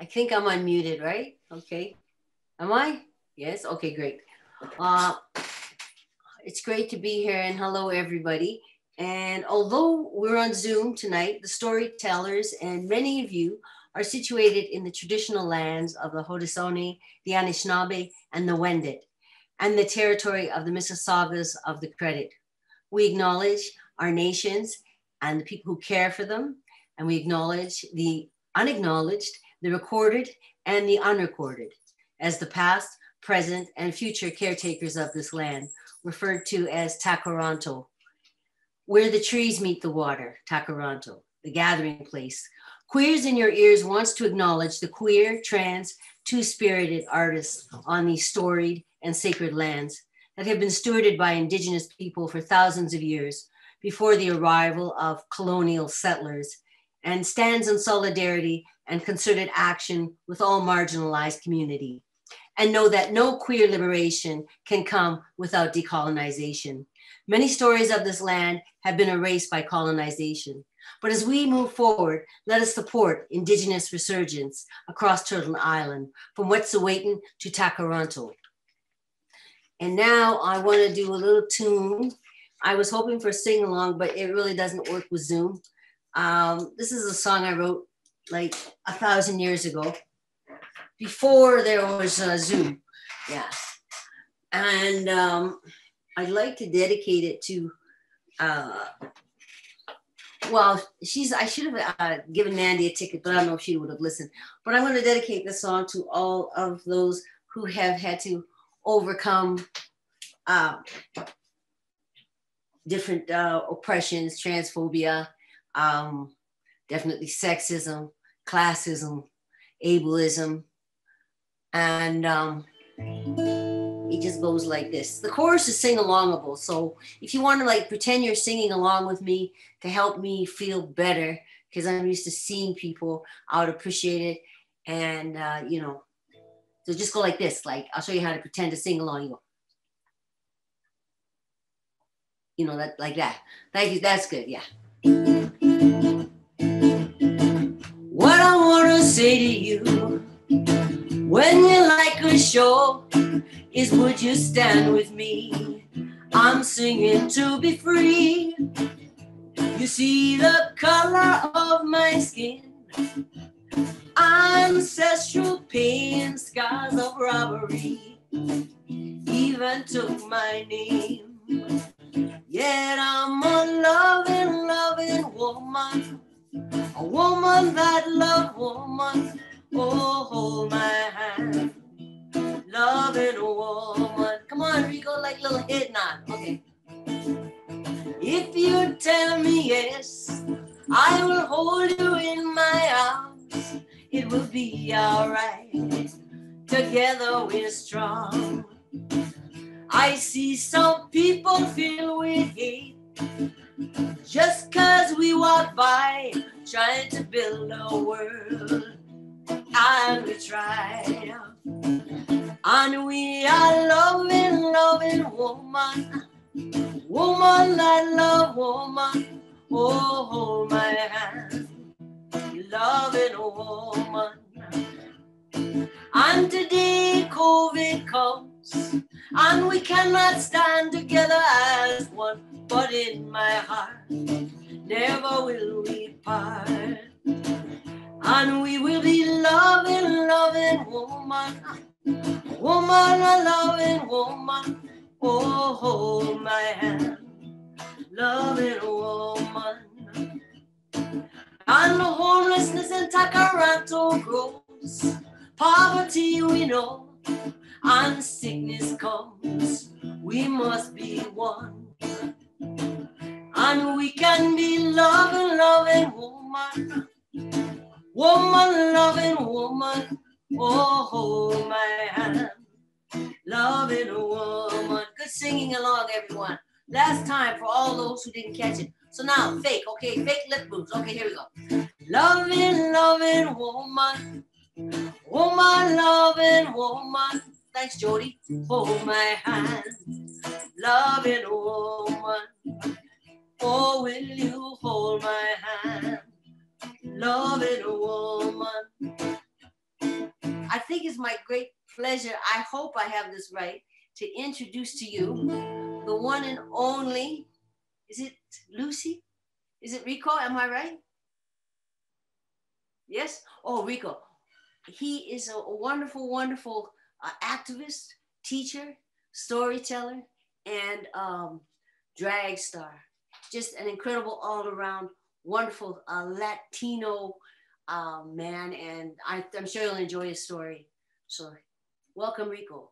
I think I'm unmuted, right? Okay. Am I? Yes. Okay, great. Uh, it's great to be here and hello, everybody. And although we're on Zoom tonight, the storytellers and many of you are situated in the traditional lands of the Haudenosaunee, the Anishinaabe, and the Wendat, and the territory of the Mississaugas of the Credit. We acknowledge our nations and the people who care for them, and we acknowledge the unacknowledged the recorded and the unrecorded, as the past, present, and future caretakers of this land, referred to as Tkaronto, where the trees meet the water, Tkaronto, the gathering place. Queers in Your Ears wants to acknowledge the queer, trans, two-spirited artists on these storied and sacred lands that have been stewarded by indigenous people for thousands of years before the arrival of colonial settlers and stands in solidarity and concerted action with all marginalized community. And know that no queer liberation can come without decolonization. Many stories of this land have been erased by colonization. But as we move forward, let us support Indigenous resurgence across Turtle Island, from Wet'suwet'en to Tkaronto. And now I want to do a little tune. I was hoping for sing along, but it really doesn't work with Zoom. Um, this is a song I wrote like a thousand years ago, before there was uh, Zoom. Yeah. And um, I'd like to dedicate it to, uh, well, she's, I should have uh, given Mandy a ticket, but I don't know if she would have listened. But I'm going to dedicate this song to all of those who have had to overcome uh, different uh, oppressions, transphobia, um, definitely sexism, classism, ableism, and um, it just goes like this. The chorus is sing alongable, so if you want to like pretend you're singing along with me to help me feel better, because I'm used to seeing people, I would appreciate it. And uh, you know, so just go like this. Like I'll show you how to pretend to sing along. You go. You know that like that. Thank you. That's good. Yeah. Say to you when you like a show is would you stand with me? I'm singing to be free. You see the color of my skin, ancestral pain, scars of robbery, even took my name. Yet I'm a loving, loving woman, a woman that love woman. Oh, hold my hand, loving woman. Come on, Rico, like little head nod. Okay. If you tell me yes, I will hold you in my arms. It will be alright. Together we're strong. I see some people filled with hate just cause we walk by trying to build a world. And we try. And we are loving, loving woman. Woman that love woman. Oh, hold my hand. Loving woman. And today COVID comes and we cannot stand together as one, but in my heart, never will we part. And we will be loving, loving woman, woman, a loving woman. Oh, hold my hand, loving woman. And homelessness in Tkaronto grows, poverty we know and sickness comes, we must be one. And we can be loving, loving woman, woman, loving woman. Oh, hold my hand, loving woman. Good singing along, everyone. Last time for all those who didn't catch it. So now, fake, okay, fake lip moves. Okay, here we go. Loving, loving woman, woman, loving woman. Thanks, Jody. Hold my hand, loving woman. Oh, will you hold my hand, loving woman? I think it's my great pleasure. I hope I have this right to introduce to you the one and only. Is it Lucy? Is it Rico? Am I right? Yes? Oh, Rico. He is a wonderful, wonderful activist, teacher, storyteller, and um, drag star. Just an incredible all around, wonderful uh, Latino uh, man. And I, I'm sure you'll enjoy his story. So, welcome, Rico.